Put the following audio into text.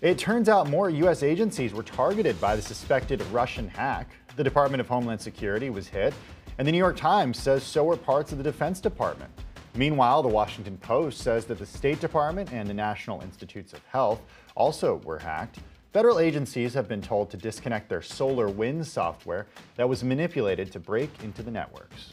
It turns out more U.S. agencies were targeted by the suspected Russian hack. The Department of Homeland Security was hit, and the New York Times says so were parts of the Defense Department. Meanwhile, the Washington Post says that the State Department and the National Institutes of Health also were hacked. Federal agencies have been told to disconnect their SolarWinds software that was manipulated to break into the networks.